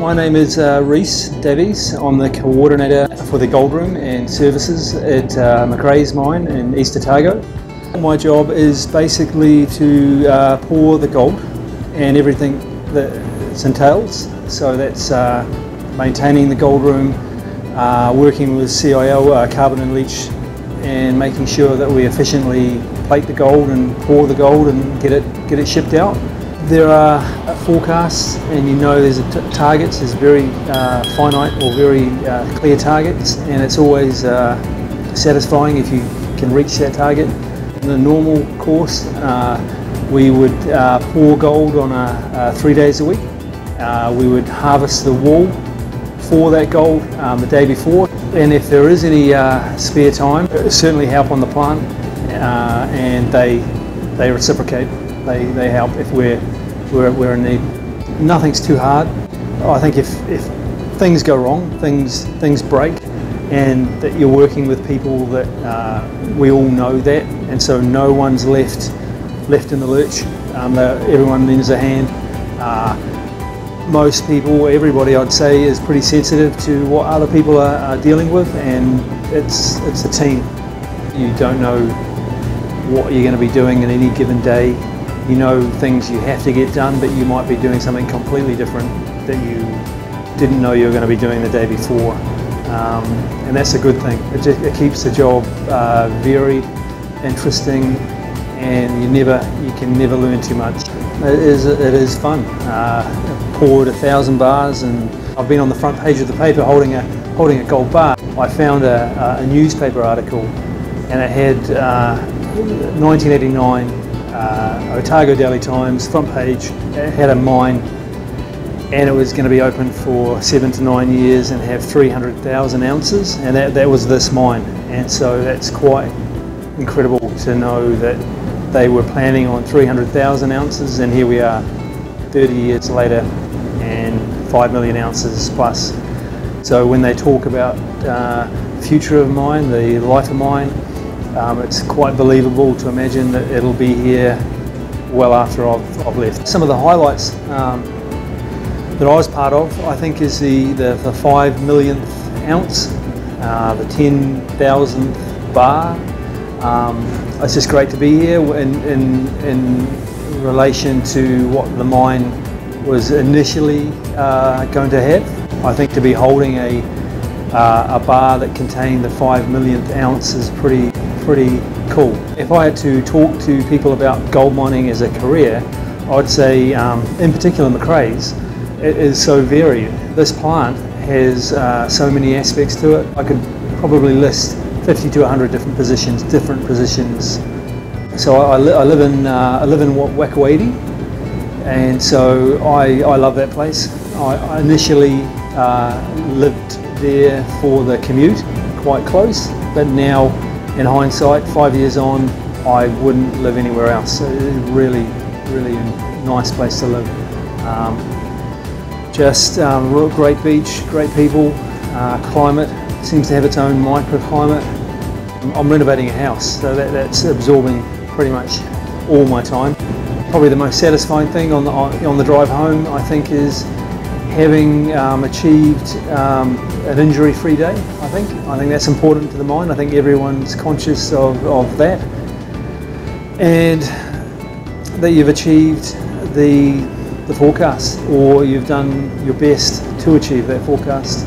My name is uh, Rhys Davies. I'm the coordinator for the gold room and services at uh, Macraes mine in East Otago. My job is basically to uh, pour the gold and everything that it entails. So that's uh, maintaining the gold room, uh, working with CIL, uh, carbon and leach, and making sure that we efficiently plate the gold and pour the gold and get it get it shipped out. There are forecasts, and you know there's targets. There's very uh, finite or very uh, clear targets, and it's always uh, satisfying if you can reach that target. In the normal course, uh, we would uh, pour gold on a, three days a week. Uh, we would harvest the wall for that gold um, the day before, and if there is any spare time, certainly help on the plant, and they they reciprocate. They, they help if we're, we're, we're in need. Nothing's too hard. I think if, if things go wrong, things, things break, and that you're working with people that uh, we all know that, and so no one's left left in the lurch. Um, everyone lends a hand. Uh, most people, everybody I'd say, is pretty sensitive to what other people are, are dealing with, and it's it's a team. You don't know what you're going to be doing in any given day you know things you have to get done, but you might be doing something completely different that you didn't know you were going to be doing the day before. Um, and that's a good thing. It, just, it keeps the job uh, varied, interesting, and you never you can never learn too much. It is it is fun. Uh, I've poured a thousand bars, and I've been on the front page of the paper holding a holding a gold bar. I found a, a newspaper article, and it had uh, 1989 uh, Otago Daily Times front page had a mine and it was going to be open for seven to nine years and have 300,000 ounces and that, that was this mine and so that's quite incredible to know that they were planning on 300,000 ounces and here we are 30 years later and 5 million ounces plus. So when they talk about uh, future of mine, the life of mine, um, it's quite believable to imagine that it'll be here well after I've, I've left. Some of the highlights um, that I was part of, I think, is the, the, the 5 millionth ounce, uh, the 10,000th bar. Um, it's just great to be here in, in, in relation to what the mine was initially uh, going to have. I think to be holding a, uh, a bar that contained the 5 millionth ounce is pretty pretty cool. If I had to talk to people about gold mining as a career, I'd say, um, in particular Macraes, it is so varied. This plant has uh, so many aspects to it. I could probably list 50 to 100 different positions, different positions. So I, I, li I live in uh, I live in Waikouaiti, and so I, I love that place. I, I initially uh, lived there for the commute, quite close, but now in hindsight, five years on, I wouldn't live anywhere else. It's really, really nice place to live. Um, just um, great beach, great people, uh, climate seems to have its own microclimate. I'm renovating a house, so that, that's absorbing pretty much all my time. Probably the most satisfying thing on the, on the drive home, I think, is having um, achieved um, an injury-free day, I think. I think that's important to the mind. I think everyone's conscious of, of that. And that you've achieved the, the forecast or you've done your best to achieve that forecast.